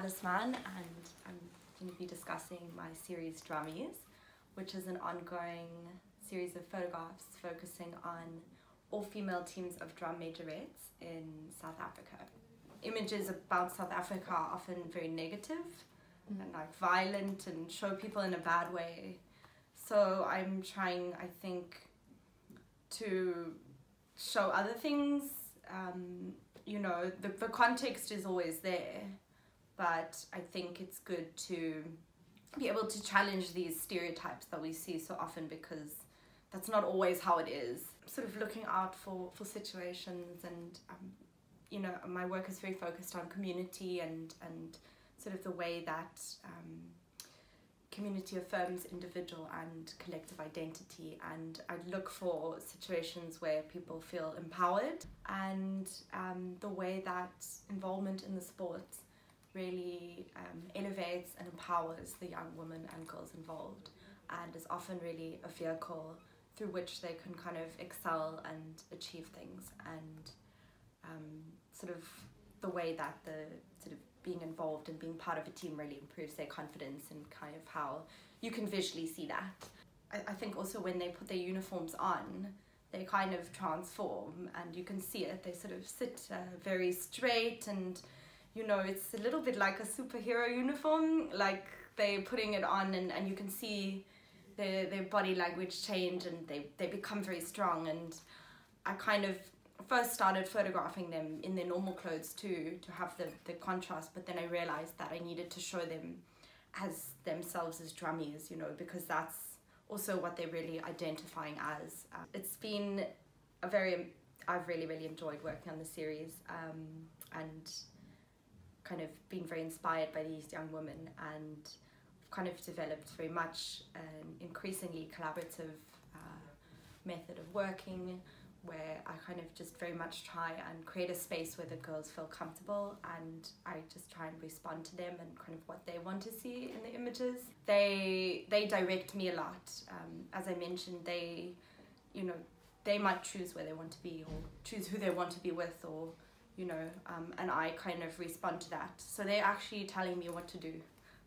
Alice Mann and I'm going to be discussing my series Drummies, which is an ongoing series of photographs focusing on all-female teams of drum majorettes in South Africa. Images about South Africa are often very negative mm. and like violent and show people in a bad way. So I'm trying, I think, to show other things um, you know, the, the context is always there, but I think it's good to be able to challenge these stereotypes that we see so often because that's not always how it is. Sort of looking out for, for situations and, um, you know, my work is very focused on community and, and sort of the way that um, community affirms individual and collective identity and I look for situations where people feel empowered and um, the way that involvement in the sport really um, elevates and empowers the young women and girls involved and is often really a vehicle through which they can kind of excel and achieve things and um, sort of the way that the sort of being involved and being part of a team really improves their confidence and kind of how you can visually see that. I, I think also when they put their uniforms on, they kind of transform and you can see it. They sort of sit uh, very straight and you know, it's a little bit like a superhero uniform, like they're putting it on and, and you can see their, their body language change and they, they become very strong. And I kind of first started photographing them in their normal clothes too to have the, the contrast but then I realized that I needed to show them as themselves as drummies you know because that's also what they're really identifying as. Uh, it's been a very I've really really enjoyed working on the series um, and kind of been very inspired by these young women and kind of developed very much an increasingly collaborative uh, method of working where I kind of just very much try and create a space where the girls feel comfortable and I just try and respond to them and kind of what they want to see in the images. They they direct me a lot. Um, as I mentioned, they, you know, they might choose where they want to be or choose who they want to be with or, you know, um, and I kind of respond to that. So they're actually telling me what to do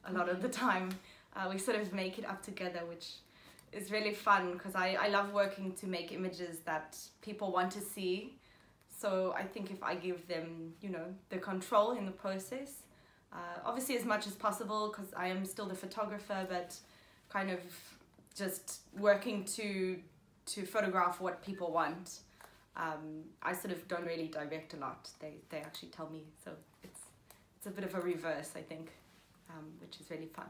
a lot of the mm-hmm. time. Uh, we sort of make it up together, which is really fun because I, I love working to make images that people want to see. So I think if I give them, you know, the control in the process, uh, obviously as much as possible because I am still the photographer, but kind of just working to to photograph what people want. Um, I sort of don't really direct a lot. They they actually tell me, so it's it's a bit of a reverse, I think, um, which is really fun.